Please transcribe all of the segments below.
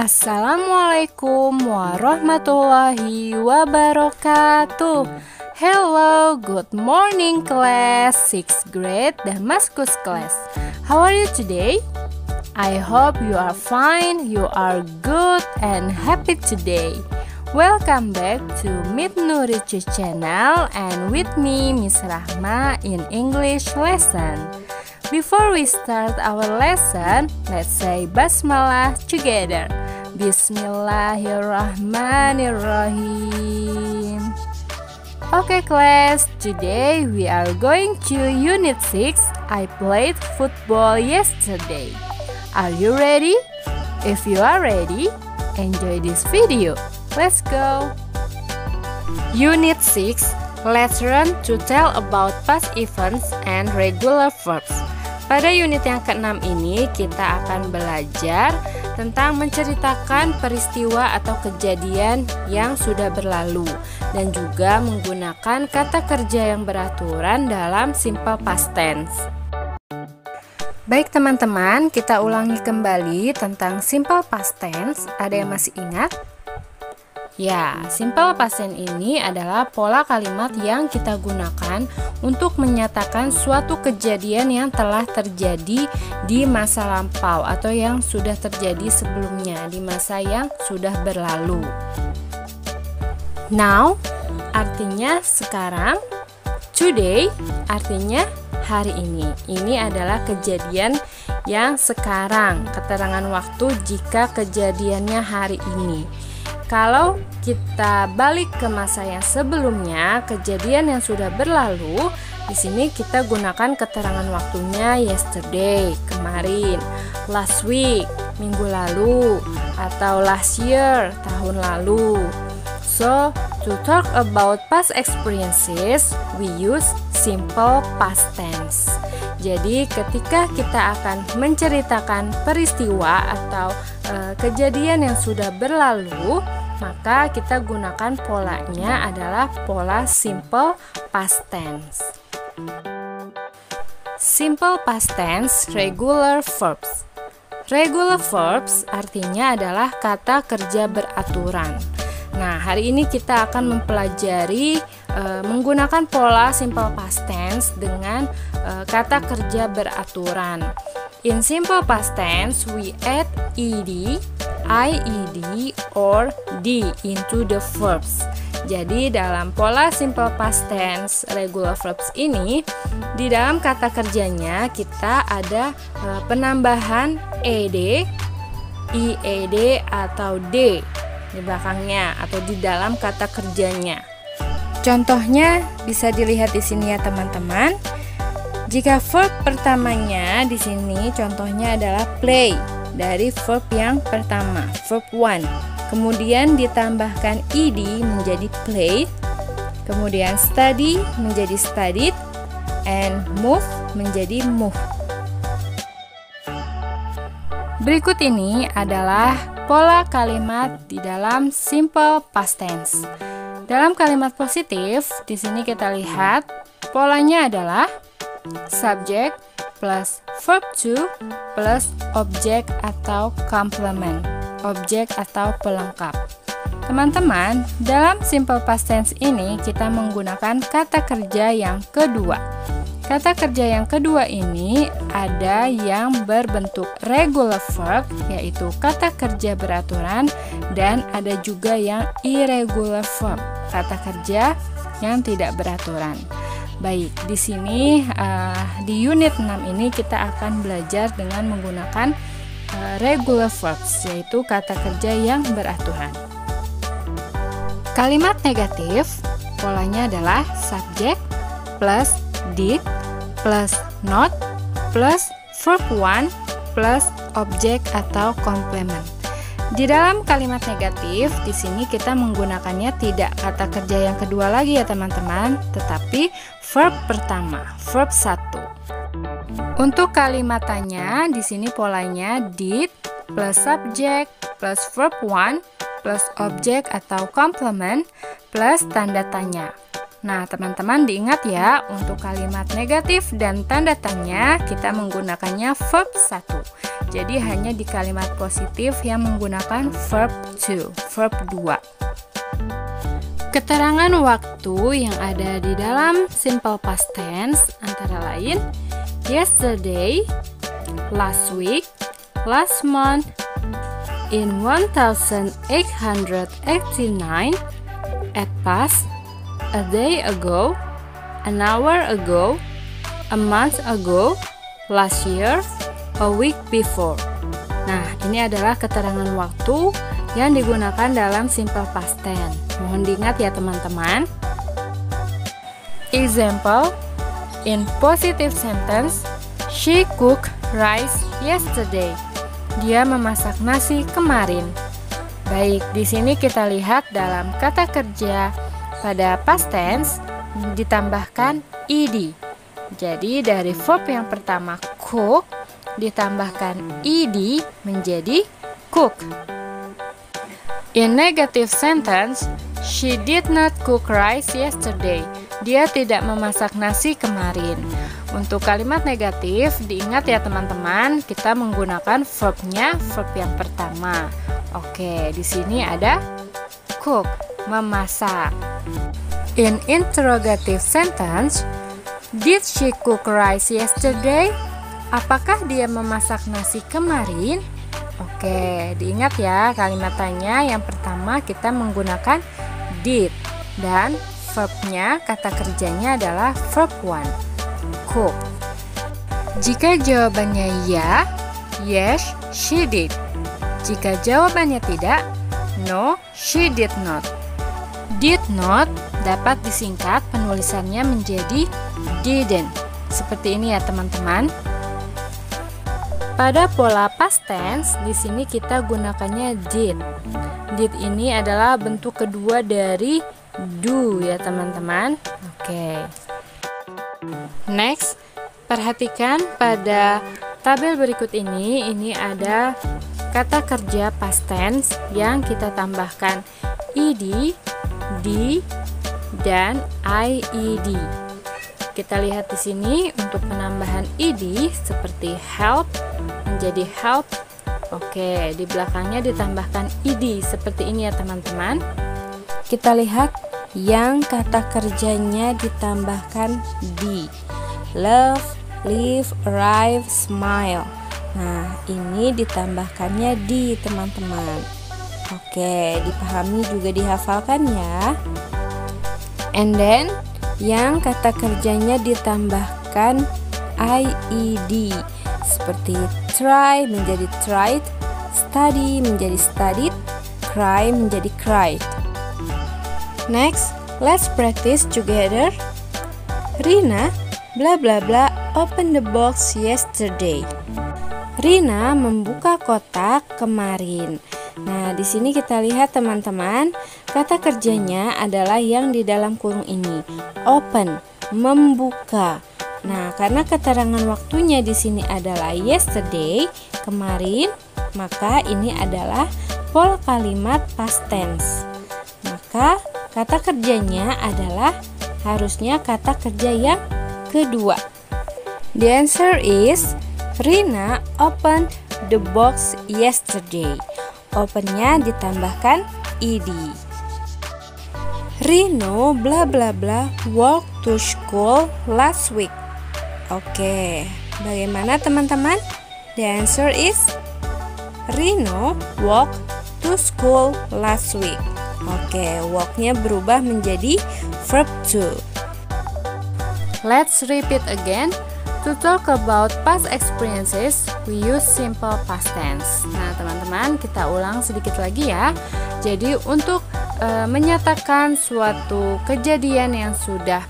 Assalamualaikum warahmatullahi wabarakatuh. Hello, good morning class 6th grade Damascus class. How are you today? I hope you are fine, you are good and happy today. Welcome back to Meet Nuricu channel and with me Miss Rahma in English lesson Before we start our lesson, let's say Basmalah together. Bismillahirrahmanirrahim. Okay class, today we are going to Unit 6. I played football yesterday. Are you ready? If you are ready, enjoy this video. Let's go. Unit 6, let's learn to tell about past events and regular verbs. Pada unit yang keenam ini kita akan belajar tentang menceritakan peristiwa atau kejadian yang sudah berlalu dan juga menggunakan kata kerja yang beraturan dalam simple past tense. Baik teman-teman, kita ulangi kembali tentang simple past tense. Ada yang masih ingat? Ya, simple past tense ini adalah pola kalimat yang kita gunakan untuk menyatakan suatu kejadian yang telah terjadi di masa lampau atau yang sudah terjadi sebelumnya di masa yang sudah berlalu. Now artinya sekarang, today artinya hari ini. Ini adalah kejadian yang sekarang, keterangan waktu jika kejadiannya hari ini. Kalau kita balik ke masa yang sebelumnya, kejadian yang sudah berlalu, di sini kita gunakan keterangan waktunya yesterday, kemarin, last week, minggu lalu, atau last year, tahun lalu. So, to talk about past experiences, we use simple past tense. Jadi, ketika kita akan menceritakan peristiwa atau e, kejadian yang sudah berlalu, maka kita gunakan polanya adalah pola simple past tense. Simple past tense regular verbs. Regular verbs artinya adalah kata kerja beraturan. Nah, hari ini kita akan mempelajari e, menggunakan pola simple past tense dengan e, kata kerja beraturan. In simple past tense, we add ed IED or D into the verbs. Jadi dalam pola simple past tense regular verbs ini di dalam kata kerjanya kita ada uh, penambahan ed, ied atau d di belakangnya atau di dalam kata kerjanya. Contohnya bisa dilihat di sini ya teman-teman. Jika verb pertamanya di sini contohnya adalah play dari verb yang pertama, verb one. Kemudian ditambahkan ed menjadi played, kemudian study menjadi studied, and move menjadi move. Berikut ini adalah pola kalimat di dalam simple past tense. Dalam kalimat positif, di sini kita lihat polanya adalah subject plus verb to plus objek atau complement, objek atau pelengkap. Teman-teman, dalam simple past tense ini kita menggunakan kata kerja yang kedua. Kata kerja yang kedua ini ada yang berbentuk regular verb, yaitu kata kerja beraturan, dan ada juga yang irregular verb, kata kerja yang tidak beraturan. Baik, di sini uh, di unit 6 ini kita akan belajar dengan menggunakan uh, regular verbs yaitu kata kerja yang beraturan. Kalimat negatif polanya adalah subject plus did plus not plus verb one plus objek atau complement. Di dalam kalimat negatif, di sini kita menggunakannya tidak kata kerja yang kedua lagi ya teman-teman, tetapi verb pertama, verb 1. Untuk kalimat tanya, di sini polanya did plus subject plus verb 1 plus objek atau complement plus tanda tanya. Nah, teman-teman diingat ya, untuk kalimat negatif dan tanda tanya kita menggunakannya verb 1. Jadi hanya di kalimat positif yang menggunakan verb 2, verb 2. Keterangan waktu yang ada di dalam simple past tense antara lain yesterday, last week, last month, in 1889, at past, a day ago, an hour ago, a month ago, last year, a week before. Nah, ini adalah keterangan waktu yang digunakan dalam simple past tense. Mohon diingat ya teman-teman. Example, in positive sentence, she cooked rice yesterday. Dia memasak nasi kemarin. Baik, di sini kita lihat dalam kata kerja pada past tense ditambahkan ed. Jadi dari verb yang pertama cook ditambahkan ed menjadi cook. In negative sentence, she did not cook rice yesterday. Dia tidak memasak nasi kemarin. Untuk kalimat negatif, diingat ya teman-teman, kita menggunakan verbnya verb yang pertama. Oke, di sini ada cook, memasak. In interrogative sentence, did she cook rice yesterday? Apakah dia memasak nasi kemarin? Oke, diingat ya kalimat tanya yang pertama kita menggunakan did dan verbnya kata kerjanya adalah verb one, cook. Jika jawabannya ya, yes, she did. Jika jawabannya tidak, no, she did not. Did not dapat disingkat penulisannya menjadi didn't. Seperti ini ya teman-teman. Pada pola past tense, di sini kita gunakannya did. Did ini adalah bentuk kedua dari do ya teman-teman. Oke. Next, perhatikan pada tabel berikut ini, ini ada kata kerja past tense yang kita tambahkan ed, di, dan IED. Kita lihat di sini untuk penambahan ed seperti help menjadi help. Oke, di belakangnya ditambahkan ed seperti ini ya teman-teman. Kita lihat yang kata kerjanya ditambahkan di love, live, arrive, smile. Nah, ini ditambahkannya di teman-teman. Oke, dipahami juga dihafalkan ya. And then yang kata kerjanya ditambahkan IED seperti try menjadi tried, study menjadi studied, cry menjadi cried. Next, let's practice together. Rina, bla bla bla, open the box yesterday. Rina membuka kotak kemarin. Nah, di sini kita lihat teman-teman, kata kerjanya adalah yang di dalam kurung ini. Open, membuka. Nah, karena keterangan waktunya di sini adalah yesterday, kemarin, maka ini adalah pola kalimat past tense. Maka kata kerjanya adalah harusnya kata kerja yang kedua. The answer is Rina opened the box yesterday. Opennya ditambahkan ed. Rino bla bla bla walk to school last week. Oke, bagaimana teman-teman? The answer is Rino walk to school last week. Oke, walknya berubah menjadi verb to. Let's repeat again. To talk about past experiences, we use simple past tense. Nah, teman-teman, kita ulang sedikit lagi ya. Jadi, untuk e, menyatakan suatu kejadian yang sudah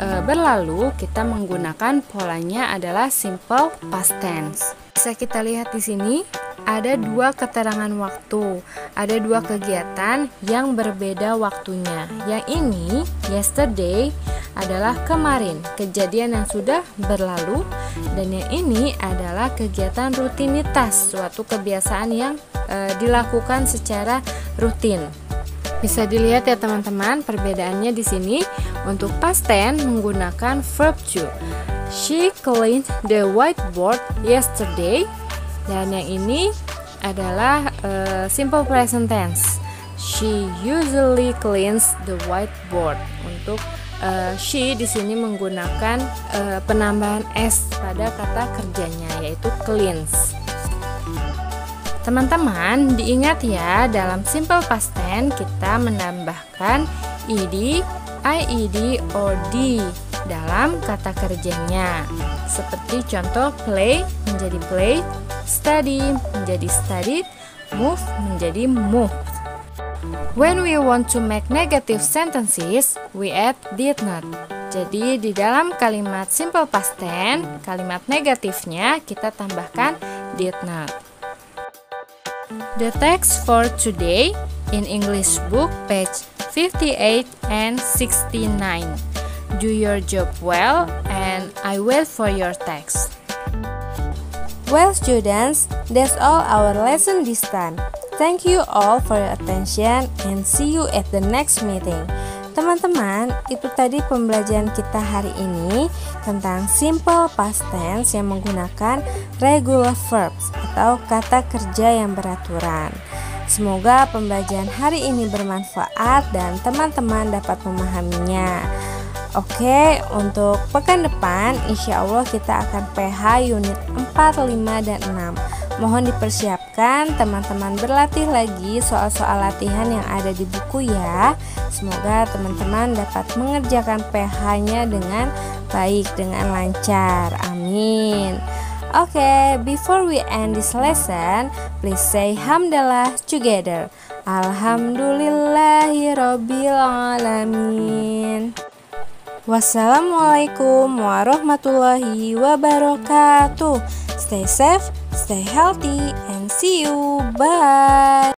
e, berlalu, kita menggunakan polanya adalah simple past tense. Bisa kita lihat di sini ada dua keterangan waktu, ada dua kegiatan yang berbeda waktunya. Yang ini, yesterday, adalah kemarin, kejadian yang sudah berlalu, dan yang ini adalah kegiatan rutinitas, suatu kebiasaan yang e, dilakukan secara rutin. Bisa dilihat ya teman-teman perbedaannya di sini. Untuk past tense menggunakan verb to. She cleaned the whiteboard yesterday. Dan yang ini adalah uh, simple present tense. She usually cleans the whiteboard. Untuk uh, she di sini menggunakan uh, penambahan s pada kata kerjanya yaitu cleans. Teman-teman, diingat ya, dalam simple past tense kita menambahkan ed, ied, od dalam kata kerjanya. Seperti contoh play menjadi play, study menjadi studied, move menjadi move. When we want to make negative sentences, we add did not. Jadi di dalam kalimat simple past tense, kalimat negatifnya kita tambahkan did not. The text for today in English book page 58 and 69. Do your job well and I wait for your text. Well students, that's all our lesson this time. Thank you all for your attention and see you at the next meeting. Teman-teman, itu tadi pembelajaran kita hari ini tentang simple past tense yang menggunakan regular verbs atau kata kerja yang beraturan. Semoga pembelajaran hari ini bermanfaat dan teman-teman dapat memahaminya. Oke, untuk pekan depan insya Allah kita akan PH unit 4, 5, dan 6 Mohon dipersiapkan teman-teman berlatih lagi soal-soal latihan yang ada di buku ya. Semoga teman-teman dapat mengerjakan PH-nya dengan baik, dengan lancar. Amin. Oke, okay, before we end this lesson, please say hamdalah together. Alhamdulillahirabbil alamin. Wassalamualaikum warahmatullahi wabarakatuh. Stay safe, stay healthy, and see you. Bye.